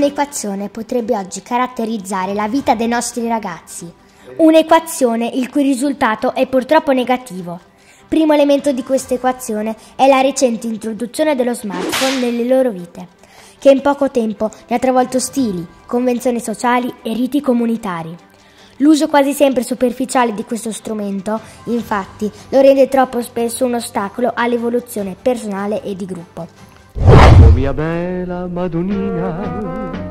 Un'equazione potrebbe oggi caratterizzare la vita dei nostri ragazzi. Un'equazione il cui risultato è purtroppo negativo. Primo elemento di questa equazione è la recente introduzione dello smartphone nelle loro vite, che in poco tempo ne ha travolto stili, convenzioni sociali e riti comunitari. L'uso quasi sempre superficiale di questo strumento, infatti, lo rende troppo spesso un ostacolo all'evoluzione personale e di gruppo. Oh mia bella Madonnina,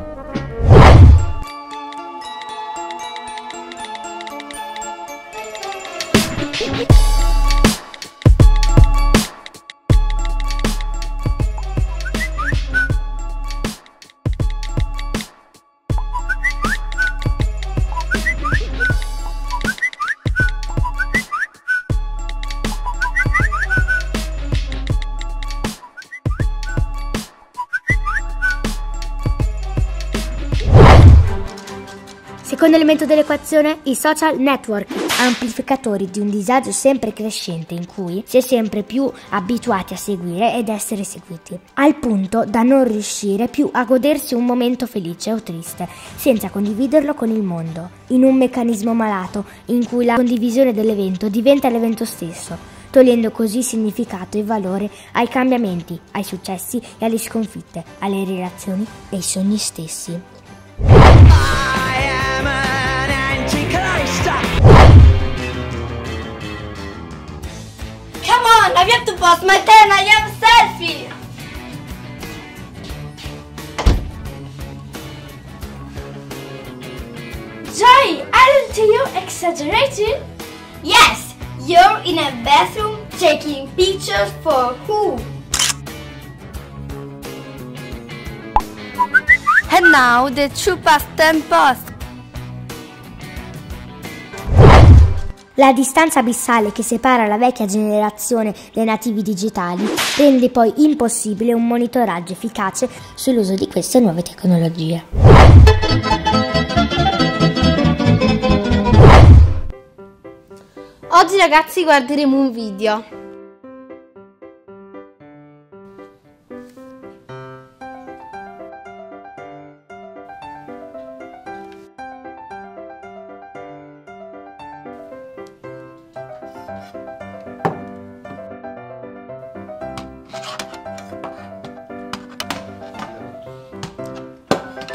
elemento dell'equazione, i social network, amplificatori di un disagio sempre crescente in cui si è sempre più abituati a seguire ed essere seguiti, al punto da non riuscire più a godersi un momento felice o triste senza condividerlo con il mondo, in un meccanismo malato in cui la condivisione dell'evento diventa l'evento stesso, togliendo così significato e valore ai cambiamenti, ai successi e alle sconfitte, alle relazioni e ai sogni stessi. Viens tu posso mettere una selfie! Joy, aren't you exaggerating? Yes, you're in a bathroom taking pictures for who? And now the true past tense. La distanza abissale che separa la vecchia generazione dai nativi digitali rende poi impossibile un monitoraggio efficace sull'uso di queste nuove tecnologie. Oggi ragazzi guarderemo un video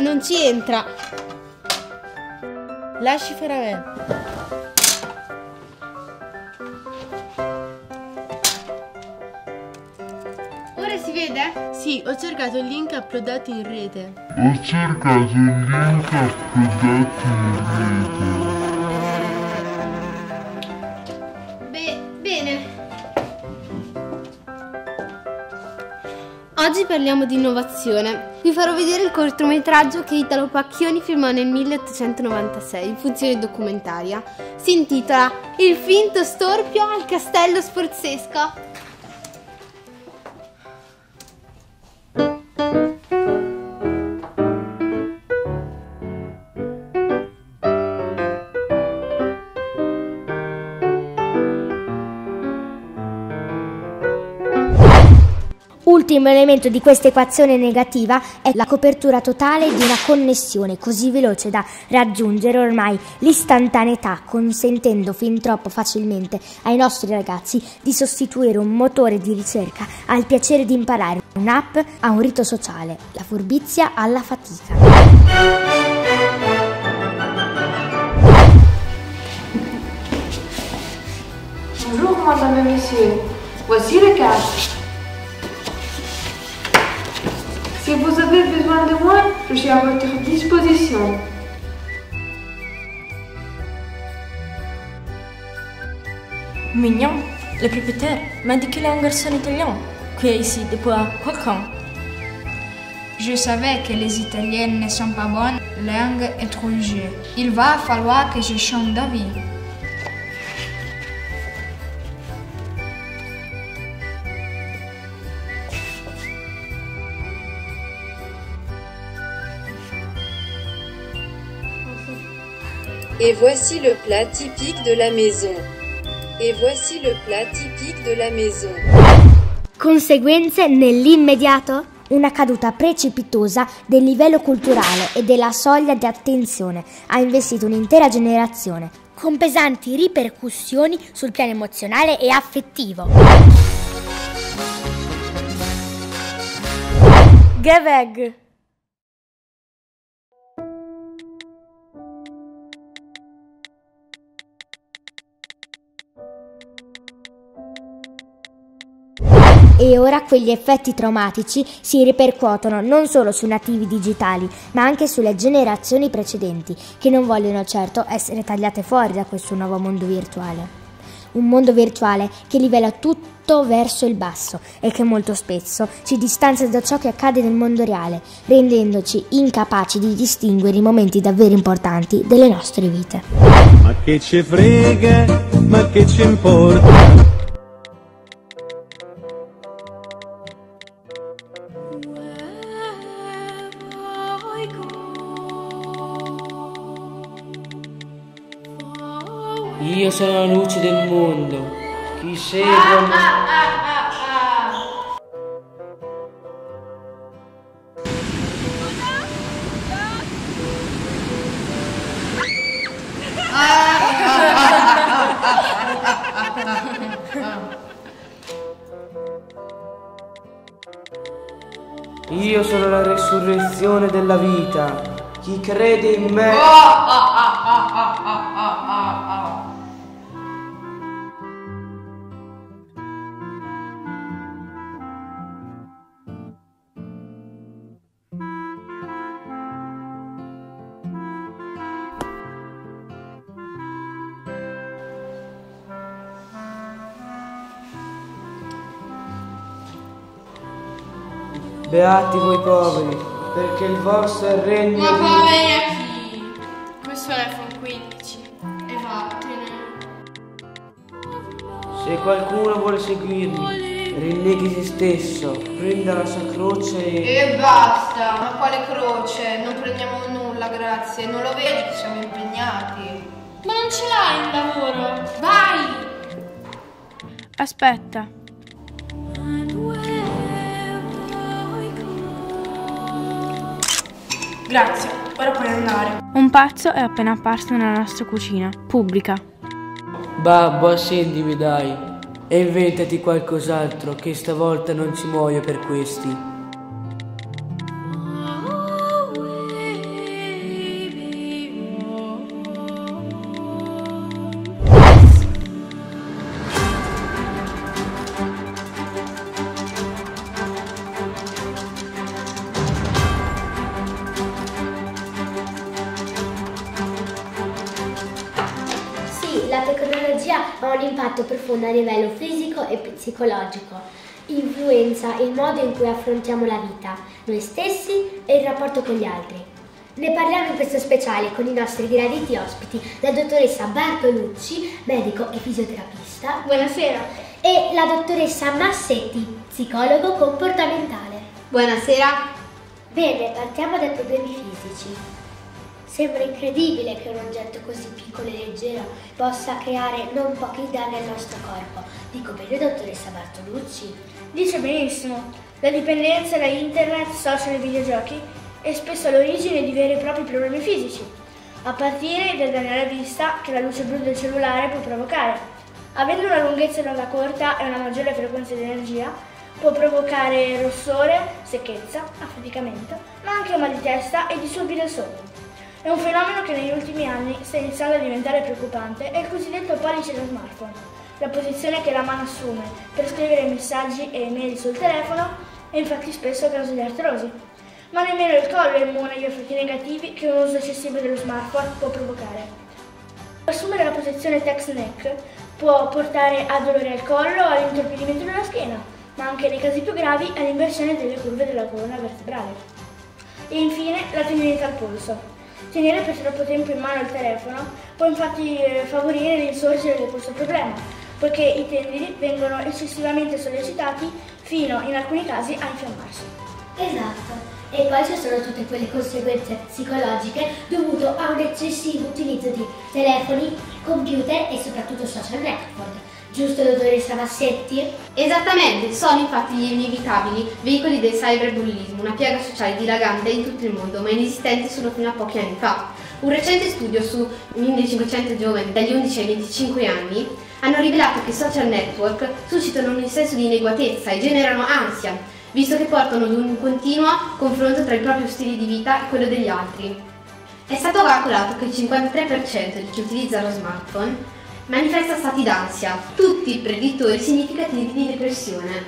Non ci entra. Lasci fare a me. Ora si vede? Sì, ho cercato il link uploadato in rete. Ho cercato il link uploadato in rete. Oggi parliamo di innovazione. Vi farò vedere il cortometraggio che Italo Pacchioni filmò nel 1896 in funzione documentaria. Si intitola Il finto storpio al castello sforzesco. Ultimo elemento di questa equazione negativa è la copertura totale di una connessione così veloce da raggiungere ormai l'istantaneità, consentendo fin troppo facilmente ai nostri ragazzi di sostituire un motore di ricerca al piacere di imparare, un'app a un rito sociale, la furbizia alla fatica. Bonjour, madame et monsieur. Voici le casque. Si vous avez besoin de moi, je suis à votre disposition. Mignon, le propriétaire m'a dit qu'il est un garçon italien qui est ici depuis quelqu'un. Je savais que les Italiennes ne sont pas bonnes, langue étrangère. Il va falloir que je change d'avis. Et voici le plat typique de la maison. Et voici le plat typique de la maison. Conseguenze nell'immediato? una caduta precipitosa del livello culturale e della soglia di attenzione ha investito un'intera generazione, con pesanti ripercussioni sul piano emozionale e affettivo. Geveg. E ora quegli effetti traumatici si ripercuotono non solo sui nativi digitali, ma anche sulle generazioni precedenti, che non vogliono certo essere tagliate fuori da questo nuovo mondo virtuale. Un mondo virtuale che livella tutto verso il basso e che molto spesso ci distanzia da ciò che accade nel mondo reale, rendendoci incapaci di distinguere i momenti davvero importanti delle nostre vite. Ma che ci frega, ma che ci importa? Sono la luce del mondo. Chi segue... Io sono la resurrezione della vita. Chi crede in me... Beati voi poveri, perché il vostro è il regno Ma di... poveri a chi? Questo è l'iPhone 15. E vattene. Se qualcuno vuole seguirmi, rinneghi se stesso, prenda la sua croce e... E basta, ma quale croce? Non prendiamo nulla, grazie. Non lo vedi che siamo impegnati. Ma non ce l'hai il lavoro? Vai! Aspetta. Grazie, ora puoi andare. Un pazzo è appena apparso nella nostra cucina, pubblica. Babbo, accendimi dai. E inventati qualcos'altro, che stavolta non ci muoio per questi. A livello fisico e psicologico. Influenza il modo in cui affrontiamo la vita, noi stessi e il rapporto con gli altri. Ne parliamo in questo speciale con i nostri graditi ospiti, la dottoressa Bartolucci, medico e fisioterapista. Buonasera. E la dottoressa Massetti, psicologo comportamentale. Buonasera. Bene, partiamo dai problemi fisici. Sembra incredibile che un oggetto così piccolo e leggero possa creare non pochi danni al nostro corpo. Dico bene, dottoressa Bartolucci? Dice benissimo, la dipendenza da internet, social e videogiochi è spesso all'origine di veri e propri problemi fisici, a partire dal danno alla vista che la luce blu del cellulare può provocare. Avendo una lunghezza d'onda corta e una maggiore frequenza di energia, può provocare rossore, secchezza, affaticamento, ma anche mal di testa e disturbi del sonno. È un fenomeno che negli ultimi anni sta iniziando a diventare preoccupante è il cosiddetto pollice da smartphone, la posizione che la mano assume per scrivere messaggi e email sul telefono è infatti spesso causa di artrosi. Ma nemmeno il collo è immune agli effetti negativi che un uso eccessivo dello smartphone può provocare. Assumere la posizione text neck può portare a dolore al collo all'intorpidimento della schiena, ma anche nei casi più gravi all'inversione delle curve della colonna vertebrale. E infine la tendinità al polso. Tenere per troppo tempo in mano il telefono può infatti eh, favorire l'insorgere di questo problema, poiché i tendini vengono eccessivamente sollecitati fino in alcuni casi a infiammarsi. Esatto. E poi ci sono tutte quelle conseguenze psicologiche dovute a un eccessivo utilizzo di telefoni, computer e soprattutto social network. Giusto, dottoressa Massetti? Esattamente, sono infatti gli inevitabili veicoli del cyberbullismo, una piaga sociale dilagante in tutto il mondo, ma inesistente solo fino a pochi anni fa. Un recente studio su 1500 giovani dagli 11 ai 25 anni hanno rivelato che i social network suscitano un senso di inadeguatezza e generano ansia, visto che portano ad un continuo confronto tra il proprio stile di vita e quello degli altri. È stato calcolato che il 53% di chi utilizza lo smartphone manifesta stati d'ansia, tutti predittori significativi di depressione.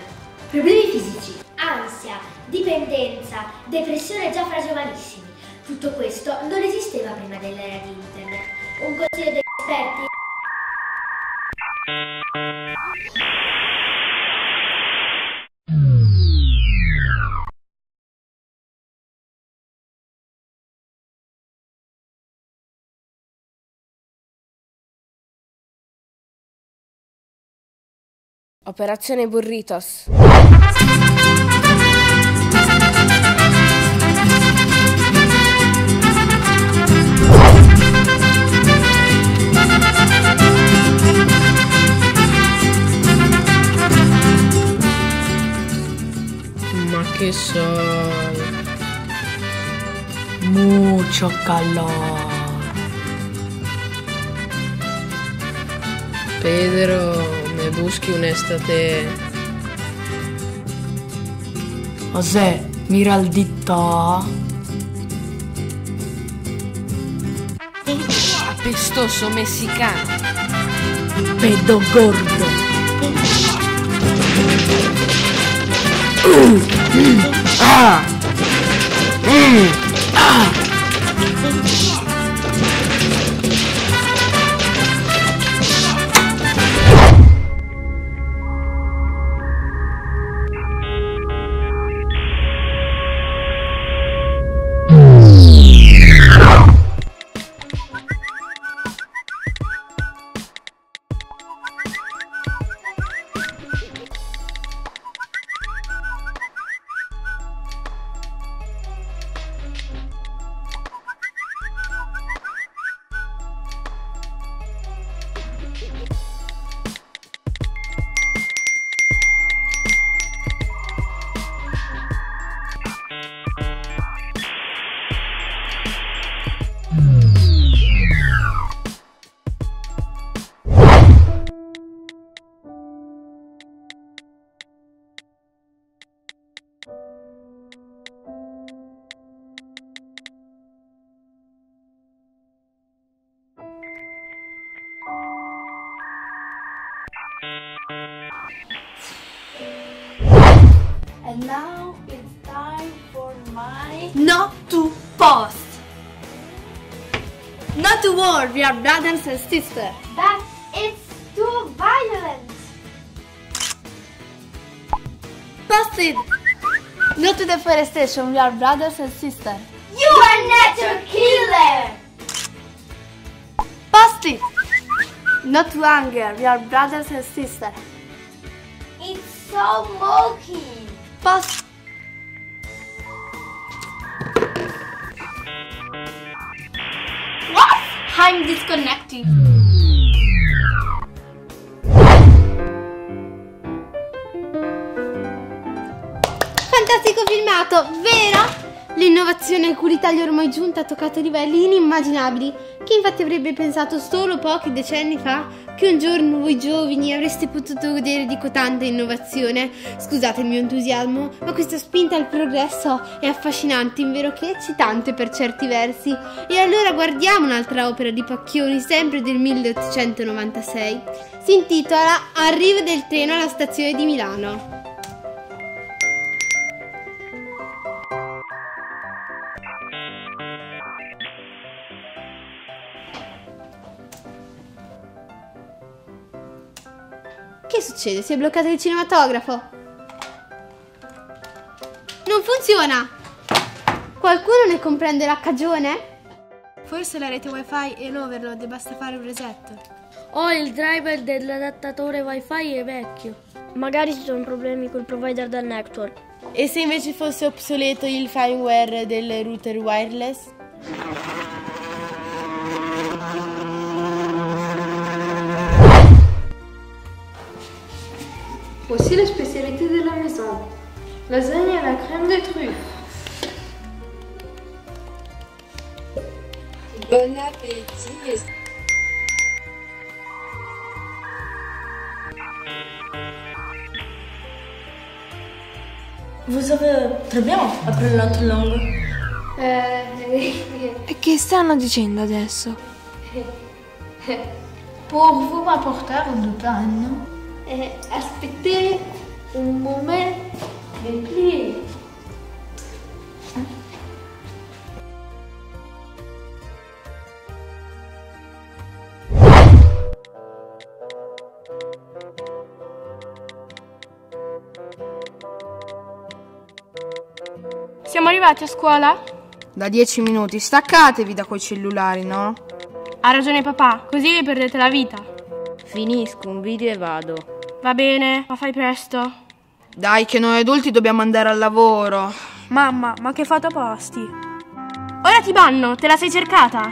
Problemi fisici, ansia, dipendenza, depressione già fra giovanissimi. Tutto questo non esisteva prima dell'era di internet. Un consiglio degli esperti Operazione Burritos. Ma che sei? Mucho calor. Pedro, buschi un'estate. José, mira al dito. Apestoso messicano. Pedo gordo. Ah! Mm! Ah! Not to war, we are brothers and sisters. But it's too violent. Post it. Not to deforestation, we are brothers and sisters. You are nature killer. Post it. Not to anger, we are brothers and sisters. It's so murky. Post. I'm disconnecting. Fantastico filmato, vero? L'innovazione a cui l'Italia è ormai giunta ha toccato livelli inimmaginabili. Chi infatti avrebbe pensato solo pochi decenni fa che un giorno voi giovani avreste potuto godere di cotanta innovazione? Scusate il mio entusiasmo, ma questa spinta al progresso è affascinante, invero che eccitante per certi versi. E allora guardiamo un'altra opera di Pacchioni, sempre del 1896. Si intitola Arrivo del treno alla stazione di Milano. Succede? Si è bloccato il cinematografo? Non funziona! Qualcuno ne comprende la cagione? Forse la rete wifi è in overload e basta fare un reset. O il driver dell'adattatore wifi è vecchio. Magari ci sono problemi col provider del network. E se invece fosse obsoleto il firmware del router wireless? Voici la spécialité de la maison. Lasagne à la crème de truffe. Bon appétit Vous savez très bien appris l'altra langue. E che stanno dicendo adesso? Pour-vous m'apporter du pain Eh, aspettez un moment de plus. Siamo arrivati a scuola? Da dieci minuti, staccatevi da quei cellulari, no? Ha ragione papà, così vi perdete la vita. Finisco un video e vado. Va bene, ma fai presto. Dai, che noi adulti dobbiamo andare al lavoro. Mamma, ma che foto posti? Ora ti banno, te la sei cercata?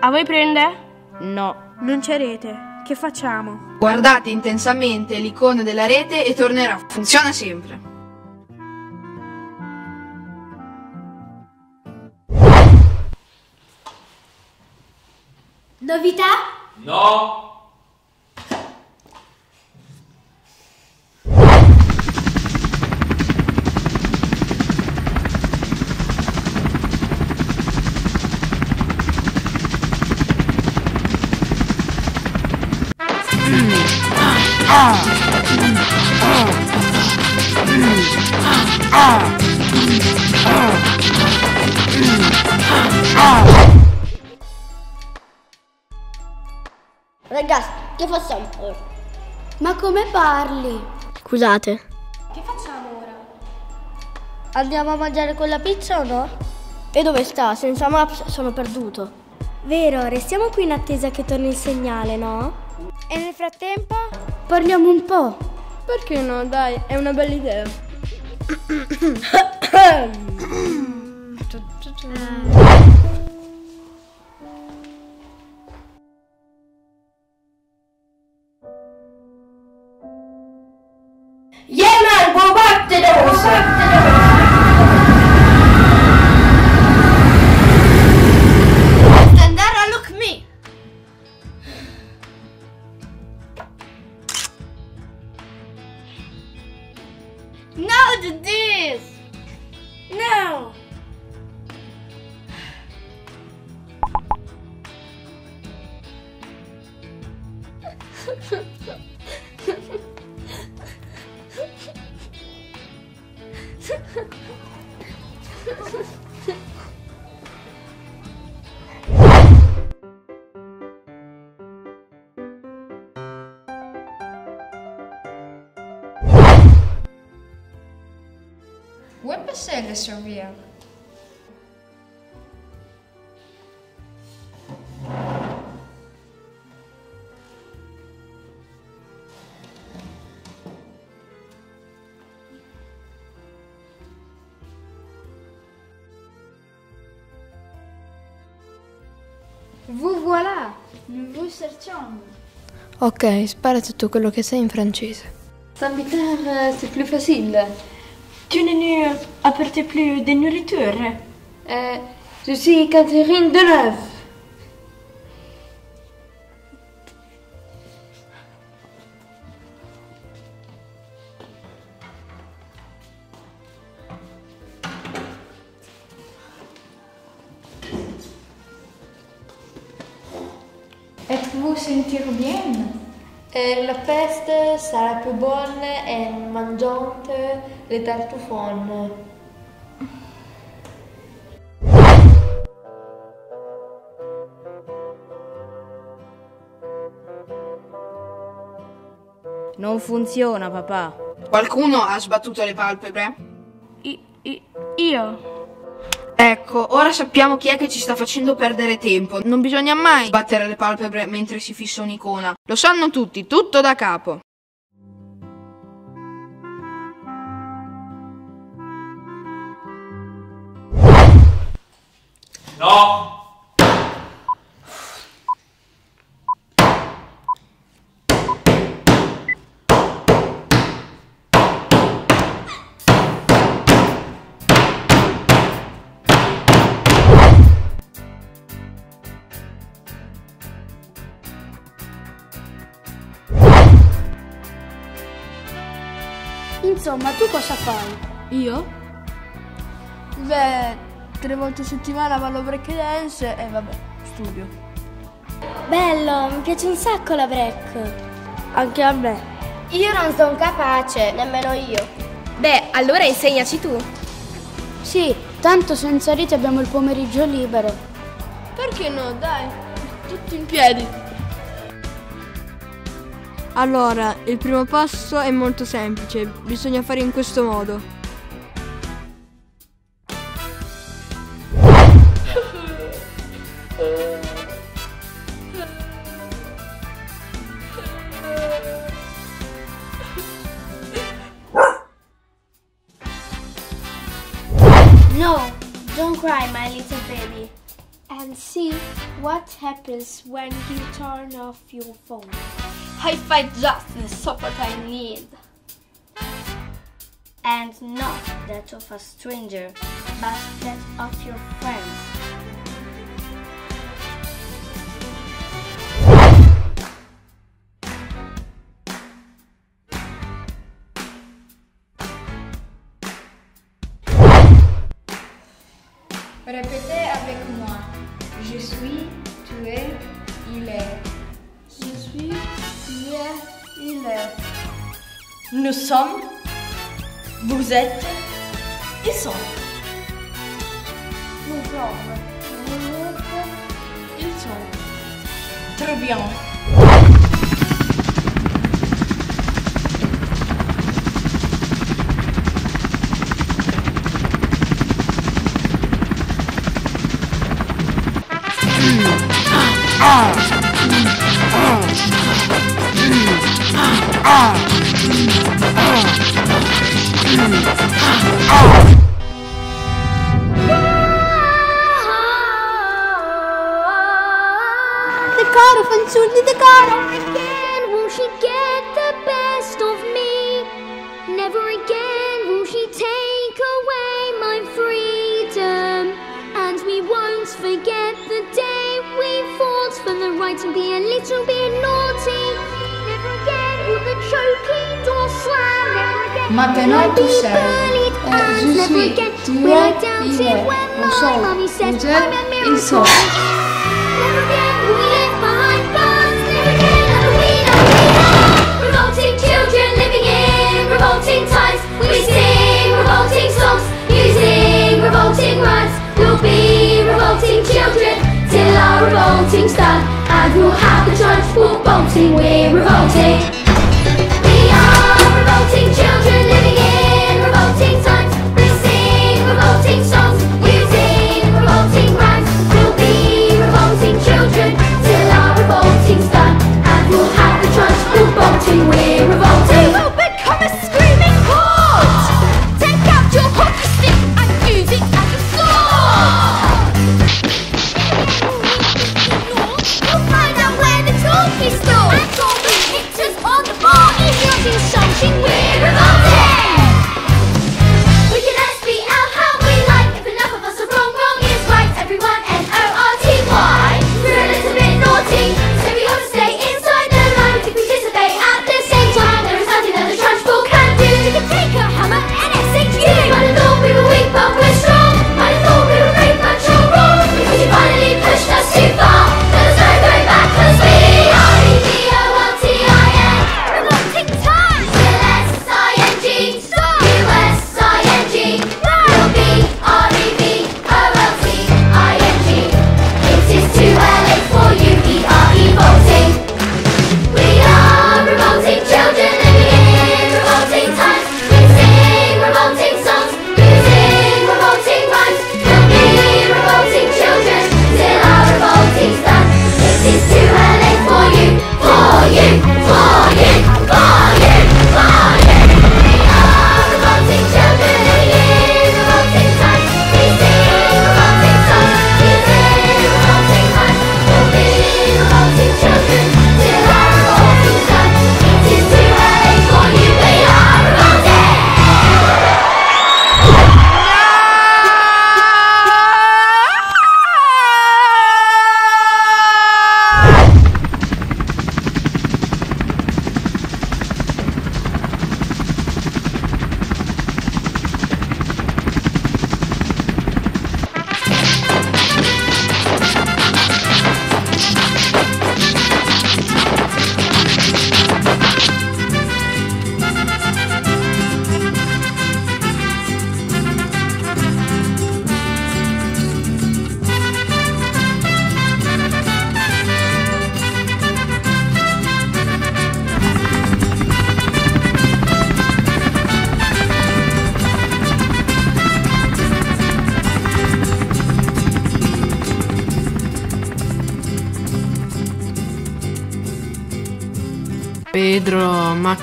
A voi prende? No. Non c'è rete. Che facciamo? Guardate intensamente l'icona della rete e tornerà. Funziona sempre. Novità? No! Ragazzi, che facciamo ora? Ma come parli? Scusate, Che facciamo ora? andiamo a mangiare quella pizza o no? E dove sta? Senza maps sono perduto. Vero, restiamo qui in attesa che torni il segnale, no? E nel frattempo? Parliamo un po'. Perché no? Dai, è una bella idea. Yeah man, go back to servir Vous voilà, nous vous cherchiamo. Ok, spara tutto quello che sai in francese. Saint-Peter, c'est plus facile. Tu ne nous apportes plus de nourriture. Euh, je suis Catherine Deneuve. Êtes-vous sentir bien E la peste sarà più buona e mangiante le tartufone. non funziona, papà. Qualcuno ha sbattuto le palpebre? I, i, io. Ecco, ora sappiamo chi è che ci sta facendo perdere tempo. Non bisogna mai battere le palpebre mentre si fissa un'icona. Lo sanno tutti, tutto da capo. No! Insomma, tu cosa fai? Io? Beh, tre volte a settimana ballo break dance e vabbè, studio. Bello, mi piace un sacco la break. Anche a me. Io non sono capace, nemmeno io. Beh, allora insegnaci tu. Sì, tanto senza riti abbiamo il pomeriggio libero. Perché no, dai, tutti in piedi. Allora, il primo passo è molto semplice, bisogna fare in questo modo. Happens when you turn off your phone. I fight justice, so what I need. And not that of a stranger, but that of your friends. Répétez avec moi. Je suis, tu es, il est. Je suis, tu es, il est. Nous sommes, vous êtes, ils sont. Nous sommes, vous êtes, ils sont. Très bien. Decoro, fanciulli, decoro! again will she get the best of me. Never again meant to be a little bit naughty. Never again will the choking door slam. Never again Maintenant, tout seul. Euh, je suis tiré, il est, on sort, on gèle, il sort. revolting runs. We'll be revolting children till our revolting start who have the chance, for voting, we're revolting.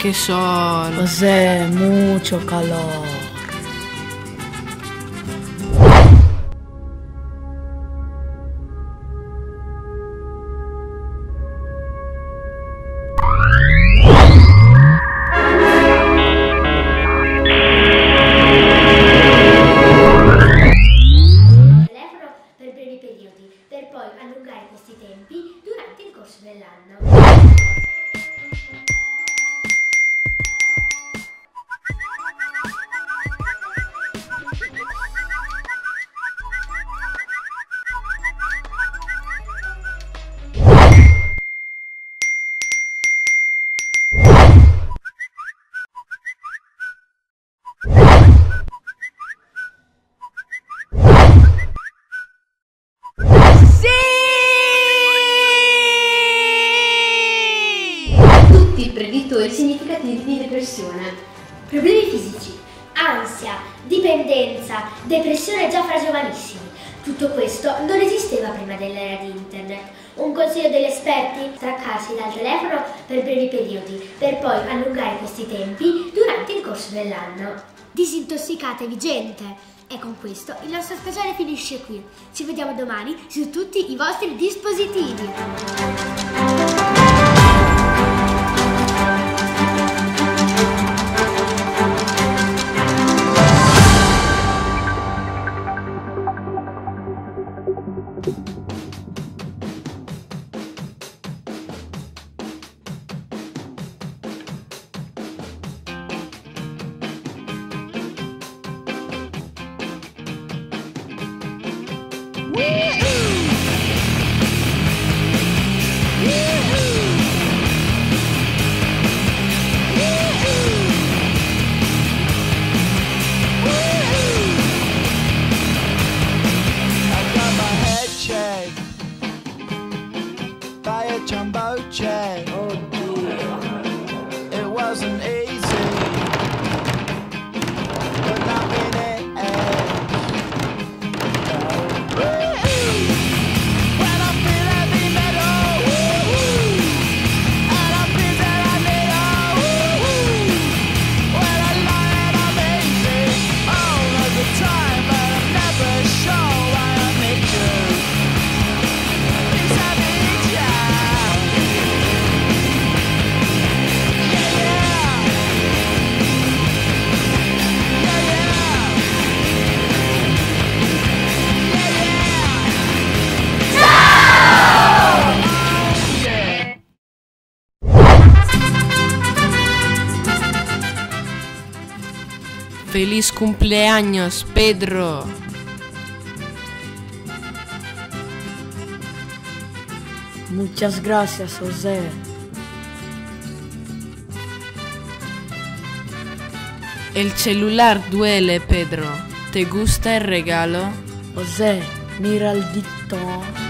Pedro, ma che sol. José, mucho calor. Problemi fisici, ansia, dipendenza, depressione già fra giovanissimi. Tutto questo non esisteva prima dell'era di internet. Un consiglio degli esperti? Straccarsi dal telefono per brevi periodi, per poi allungare questi tempi durante il corso dell'anno. Disintossicatevi, gente! E con questo il nostro speciale finisce qui. Ci vediamo domani su tutti i vostri dispositivi. Feliz cumpleaños, Pedro. Muchas gracias, José. El celular duele, Pedro. ¿Te gusta el regalo? José, mira el dictón.